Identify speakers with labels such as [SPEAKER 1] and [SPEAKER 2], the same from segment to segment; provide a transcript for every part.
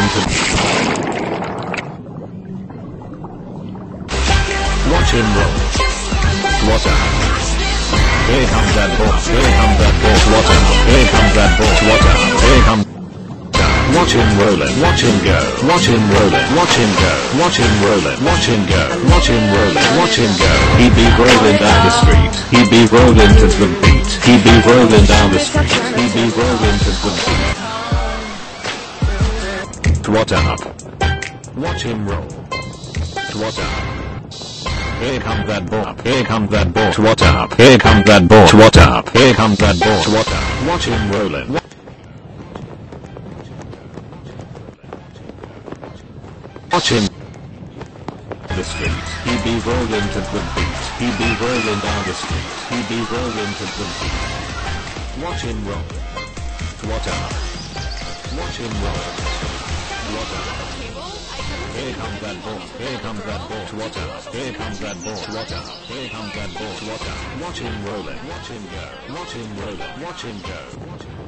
[SPEAKER 1] Watch him roll. What up? Here
[SPEAKER 2] comes that boss. Here comes that. What up? Here comes that. What up? Here comes.
[SPEAKER 1] Watch him roll. Watch him go. Watch him roll. Watch him go. Watch him roll.
[SPEAKER 2] Watch him
[SPEAKER 1] go.
[SPEAKER 2] Watch him roll. Watch him go. He be rolling down the street.
[SPEAKER 1] He be rolling
[SPEAKER 2] to the beat.
[SPEAKER 1] He be
[SPEAKER 2] rolling down the street. He be rolling to the beat. What
[SPEAKER 1] up? Watch him roll. What up? Here comes that ball. Here comes that ball. What up? Here comes that ball. What up? Here comes that ball. What up? Watch him rolling. Watch him. The street. He be rolling to the beat. He be rolling down the street. He be rolling to the beat. Watch him roll. What up? Watch him roll.
[SPEAKER 2] What up? Here comes that ball. Here comes that. What up? Here comes that ball. Water. Here comes that ball. Water. Watch him roll it. Watch him go. Watch him roll it. Watch him go. Watch him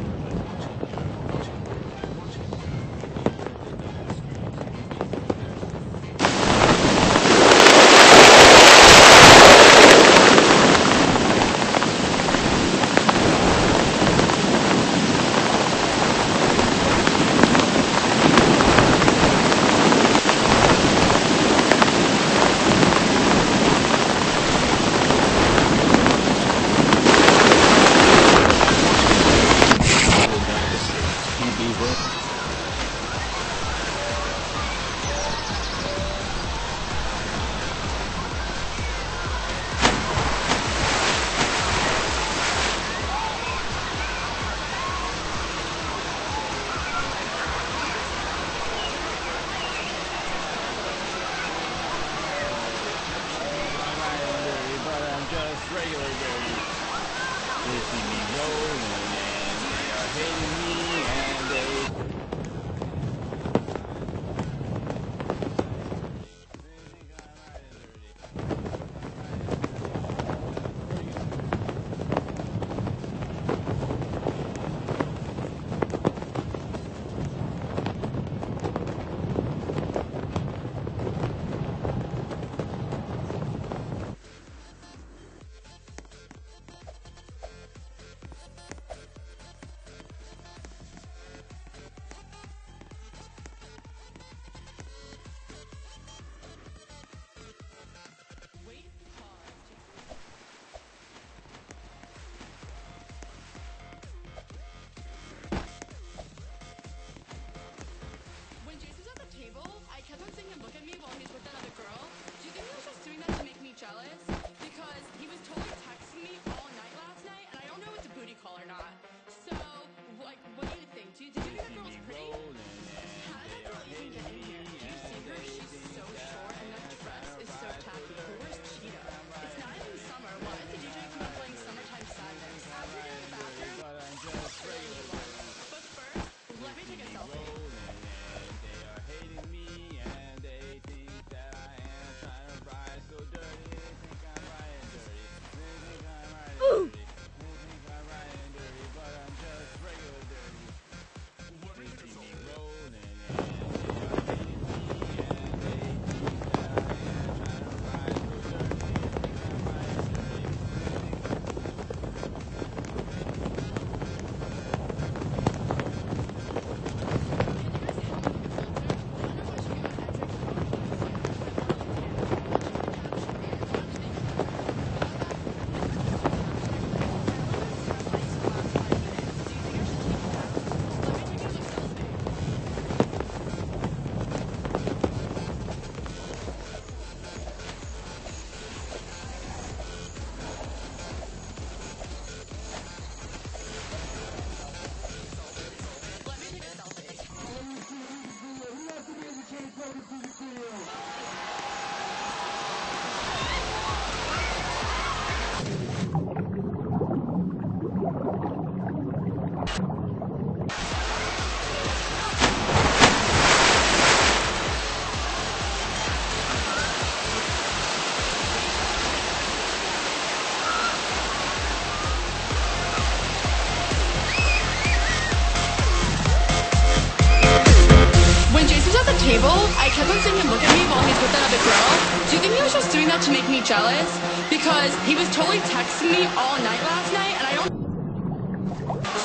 [SPEAKER 2] table, I kept on seeing him look at me while he's with that other girl. Do you think he was just doing that to make me jealous? Because he was totally texting me all night last night, and I don't.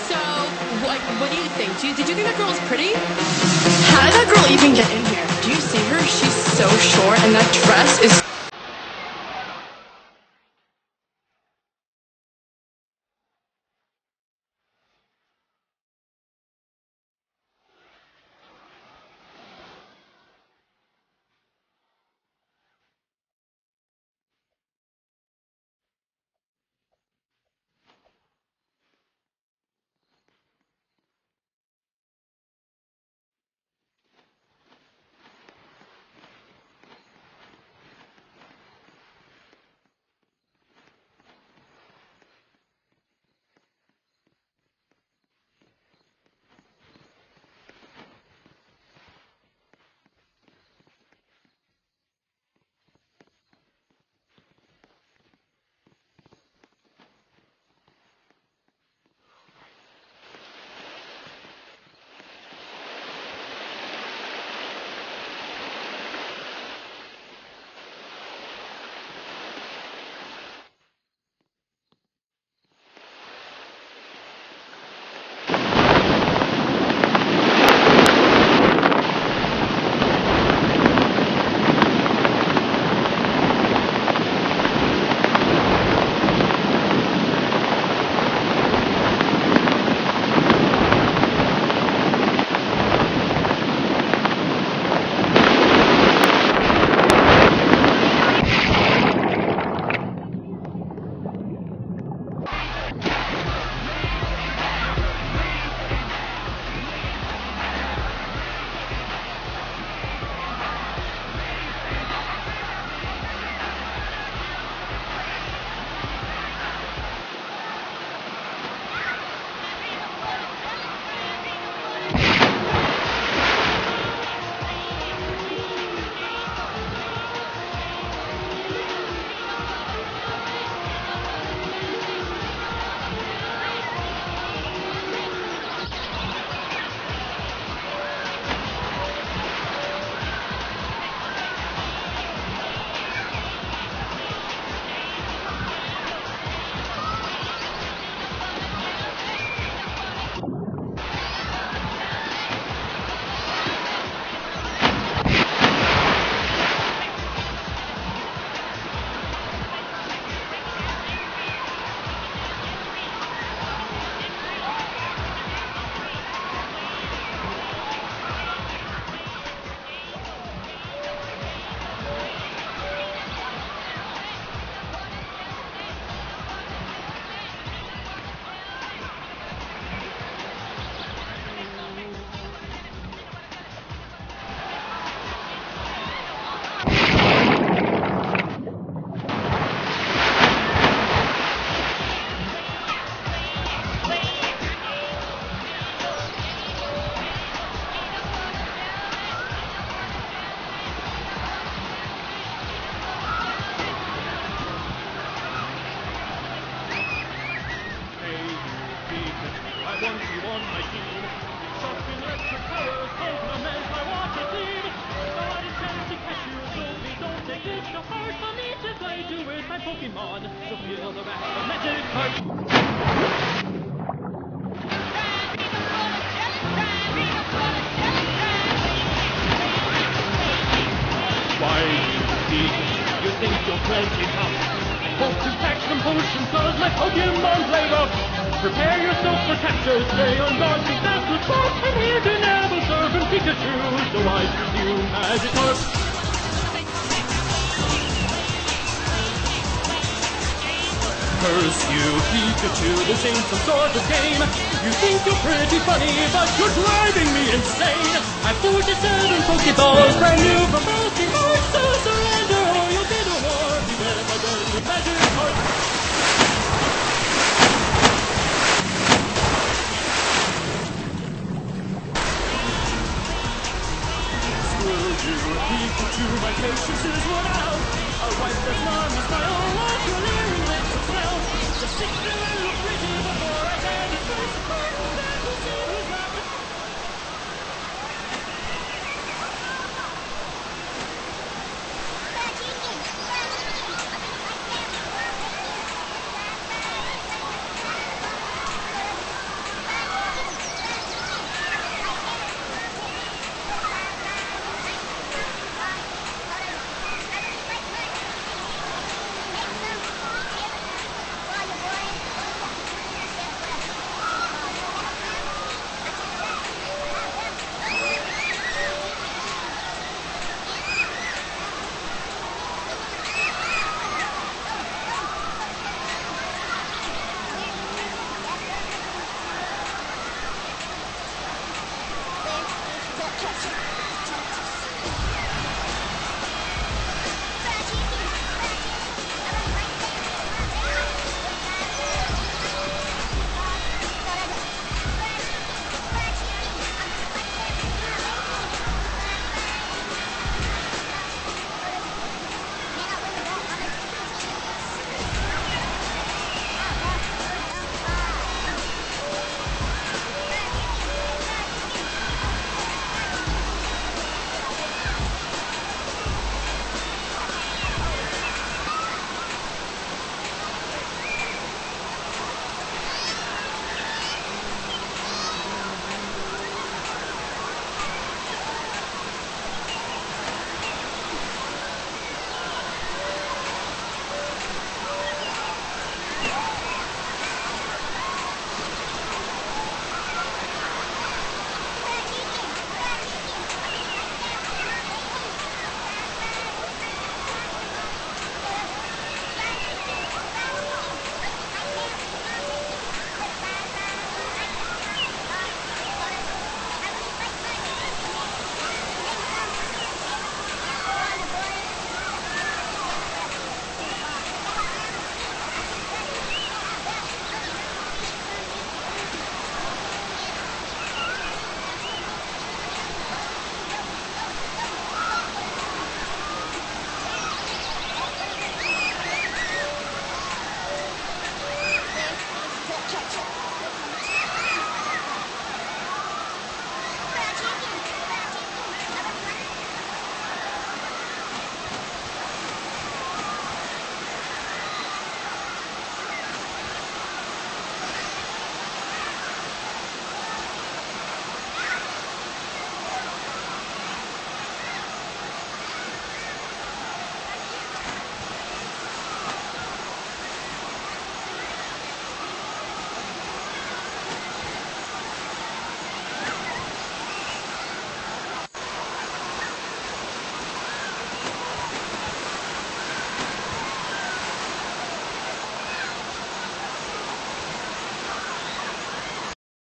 [SPEAKER 2] So, like, what do you think? Do you, did you think that girl was pretty? How did that girl even get in here? Do you see her? She's so short, and that dress is.
[SPEAKER 3] With. So. Why, you you think you're plenty tough? Hope to pack some potions, cause my Pokemon play. Prepare yourself for capture, stay on guard, cause that's the sport. I'm here to never Pikachu, so I you, Magikarp. pursue Pikachu. This ain't some sort of game. You think you're pretty funny, but you're driving me insane. I've 47 Pokeballs, brand new from Pokemon, so surrender or you'll get a war. You better my dirty magic heart. Pikachu, my patience is worn out. A wife that mine is my own.